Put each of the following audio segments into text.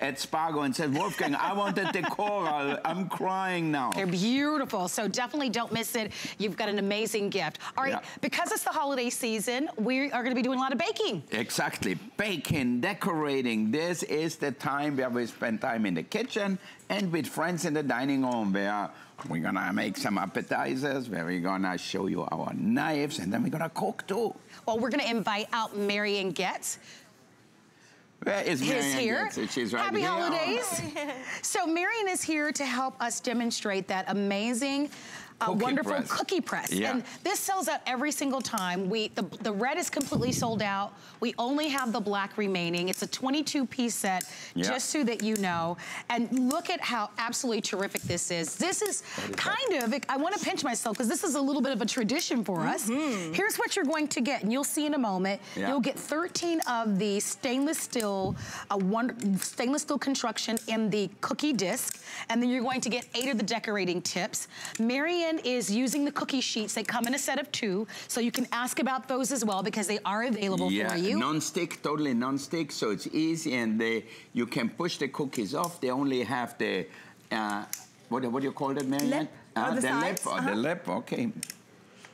at Spago and said, Wolfgang, I want the coral. I'm crying now. They're beautiful, so definitely don't miss it. You've got an amazing gift. All right, yeah. because it's the holiday season, we are gonna be doing a lot of baking. Exactly, baking, decorating. This is the time where we spend time in the kitchen and with friends in the dining room where we're gonna make some appetizers, where we're gonna show you our knives, and then we're gonna cook too. Well, we're gonna invite out Marian Getz, where is Marian? here. She's right Happy here. holidays. so Marian is here to help us demonstrate that amazing a wonderful press. cookie press. Yeah. And this sells out every single time. We the, the red is completely sold out. We only have the black remaining. It's a 22 piece set, yeah. just so that you know. And look at how absolutely terrific this is. This is, kind of, I want to pinch myself because this is a little bit of a tradition for us. Mm -hmm. Here's what you're going to get, and you'll see in a moment. Yeah. You'll get 13 of the stainless steel, one, stainless steel construction in the cookie disc, and then you're going to get eight of the decorating tips. Marian is using the cookie sheets. They come in a set of two, so you can ask about those as well because they are available yeah, for you. Yeah, non-stick, totally non-stick, so it's easy and they, you can push the cookies off. They only have the, uh, what, what do you call it, Marian? Lip, uh, the, the lip, uh -huh. the lip, okay.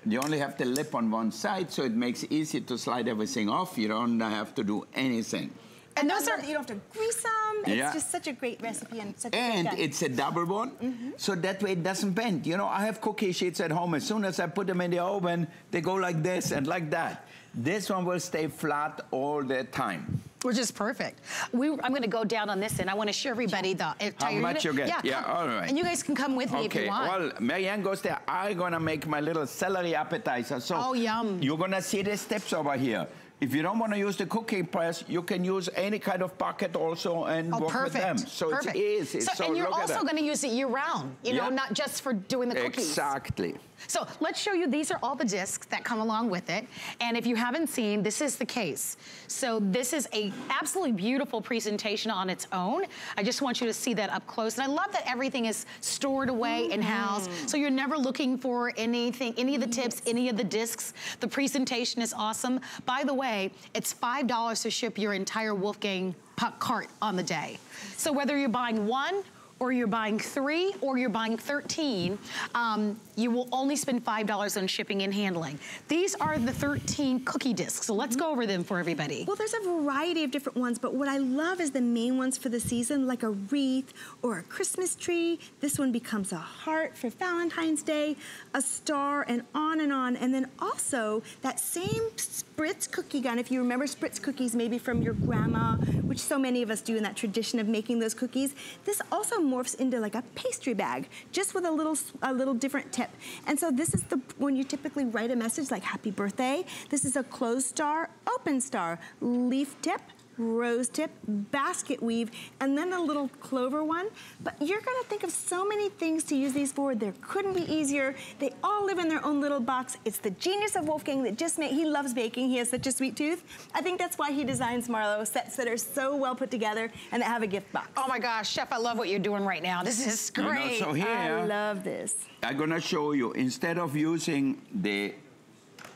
You only have the lip on one side, so it makes it easy to slide everything off. You don't have to do anything. And those are, you don't have to grease them. It's yeah. just such a great recipe and such a great. And it's a double one, mm -hmm. so that way it doesn't bend. You know, I have cookie sheets at home. As soon as I put them in the oven, they go like this and like that. This one will stay flat all the time. Which is perfect. We, I'm going to go down on this and I want to show everybody the... entire How much you get? Yeah, yeah all right. And you guys can come with me okay. if you want. well, Marian goes there. I'm going to make my little celery appetizer. So oh, yum. You're going to see the steps over here. If you don't want to use the cooking press, you can use any kind of bucket also and oh, work perfect. with them. So perfect. it's easy. So, so and you're also going to use it year round, you yeah. know, not just for doing the cookies. Exactly. So let's show you, these are all the discs that come along with it. And if you haven't seen, this is the case. So this is a absolutely beautiful presentation on its own. I just want you to see that up close. And I love that everything is stored away mm -hmm. in-house. So you're never looking for anything, any of the tips, any of the discs. The presentation is awesome. By the way, it's $5 to ship your entire Wolfgang Puck cart on the day. So whether you're buying one or you're buying three, or you're buying 13, um, you will only spend $5 on shipping and handling. These are the 13 cookie discs, so let's go over them for everybody. Well, there's a variety of different ones, but what I love is the main ones for the season, like a wreath or a Christmas tree. This one becomes a heart for Valentine's Day, a star, and on and on. And then also, that same spritz cookie gun, if you remember spritz cookies maybe from your grandma, which so many of us do in that tradition of making those cookies, this also morphs into like a pastry bag, just with a little, a little different tip. And so this is the, when you typically write a message like happy birthday, this is a closed star, open star, leaf tip, rose tip, basket weave, and then a little clover one. But you're gonna think of so many things to use these for. There couldn't be easier. They all live in their own little box. It's the genius of Wolfgang that just made, he loves baking. He has such a sweet tooth. I think that's why he designs Marlo sets that are so well put together and that have a gift box. Oh my gosh, Chef, I love what you're doing right now. This is great. You know, so here, I love this. I'm gonna show you, instead of using the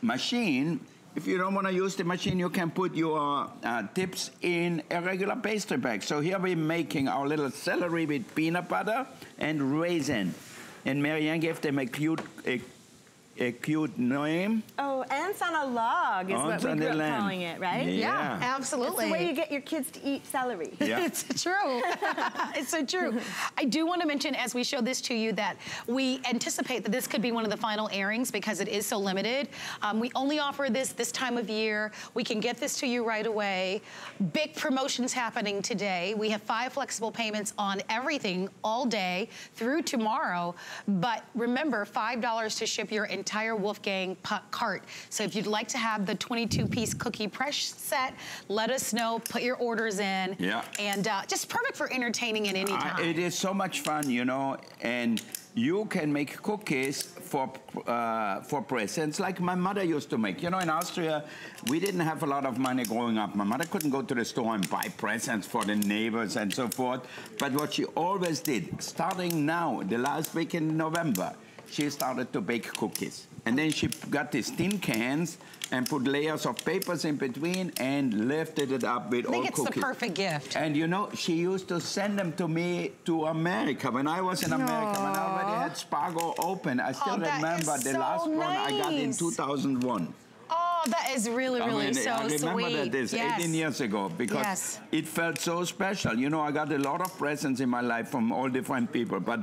machine, if you don't want to use the machine, you can put your uh, tips in a regular pastry bag. So here we're making our little celery with peanut butter and raisin. And Marian gave them a cute, a a cute name. Oh, ants on a log is ants what we grew up land. calling it, right? Yeah, yeah absolutely. It's the way you get your kids to eat celery. Yeah. it's true. it's so true. I do want to mention as we show this to you that we anticipate that this could be one of the final airings because it is so limited. Um, we only offer this this time of year. We can get this to you right away. Big promotions happening today. We have five flexible payments on everything all day through tomorrow. But remember, $5 to ship your entire entire Wolfgang Puck cart. So if you'd like to have the 22-piece cookie press set, let us know, put your orders in. Yeah. And uh, just perfect for entertaining at any time. Uh, it is so much fun, you know, and you can make cookies for uh, for presents like my mother used to make. You know, in Austria, we didn't have a lot of money growing up. My mother couldn't go to the store and buy presents for the neighbors and so forth. But what she always did, starting now, the last week in November, she started to bake cookies. And then she got these tin cans and put layers of papers in between and lifted it up with all cookies. I think it's the perfect gift. And you know, she used to send them to me to America. When I was in America, Aww. when I already had Spago open, I still oh, remember the so last nice. one I got in 2001. Oh, that is really, really I mean, so I remember sweet. that this yes. 18 years ago because yes. it felt so special. You know, I got a lot of presents in my life from all different people, but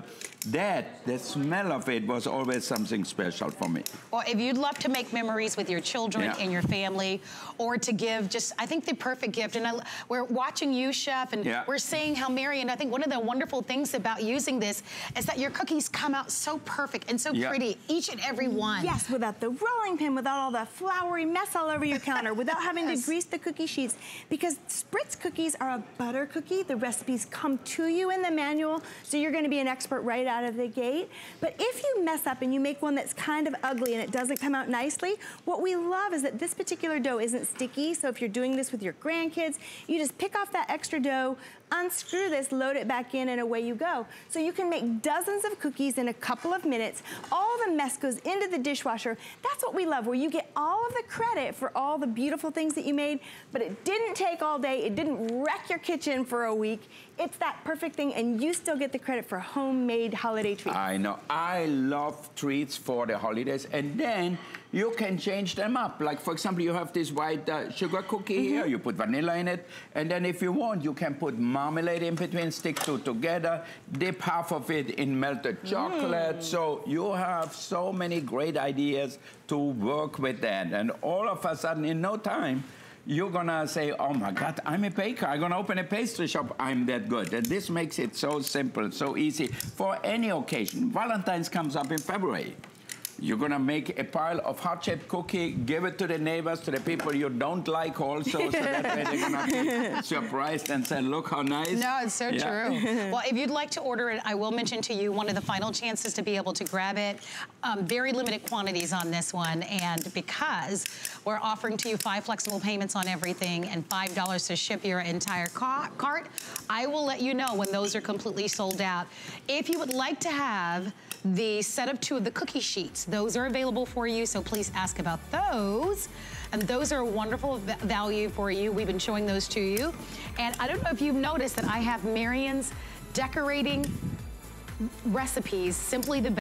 that, the smell of it was always something special for me. Or if you'd love to make memories with your children yeah. and your family, or to give just, I think the perfect gift, and I, we're watching you, Chef, and yeah. we're seeing how Marian, I think one of the wonderful things about using this is that your cookies come out so perfect and so yeah. pretty, each and every one. Yes, without the rolling pin, without all that floury mess all over your counter, without having yes. to grease the cookie sheets. Because Spritz cookies are a butter cookie. The recipes come to you in the manual, so you're gonna be an expert right out of the gate. But if you mess up and you make one that's kind of ugly and it doesn't come out nicely, what we love is that this particular dough isn't sticky. So if you're doing this with your grandkids, you just pick off that extra dough, unscrew this, load it back in, and away you go. So you can make dozens of cookies in a couple of minutes. All the mess goes into the dishwasher. That's what we love, where you get all of the credit for all the beautiful things that you made, but it didn't take all day. It didn't wreck your kitchen for a week. It's that perfect thing, and you still get the credit for homemade holiday treats. I know. I love treats for the holidays, and then you can change them up. Like, for example, you have this white uh, sugar cookie mm -hmm. here, you put vanilla in it, and then if you want, you can put marmalade in between, stick two together, dip half of it in melted chocolate. Mm. So you have so many great ideas to work with that. And all of a sudden, in no time, you're gonna say, oh my God, I'm a baker. I'm gonna open a pastry shop. I'm that good. And this makes it so simple, so easy for any occasion. Valentine's comes up in February. You're gonna make a pile of heart-shaped cookie, give it to the neighbors, to the people you don't like also, so that way they're gonna be surprised and say, look how nice. No, it's so yeah. true. well, if you'd like to order it, I will mention to you one of the final chances to be able to grab it. Um, very limited quantities on this one, and because we're offering to you five flexible payments on everything and $5 to ship your entire cart, I will let you know when those are completely sold out. If you would like to have the set of two of the cookie sheets. Those are available for you, so please ask about those. And those are a wonderful value for you. We've been showing those to you. And I don't know if you've noticed that I have Marian's decorating recipes, simply the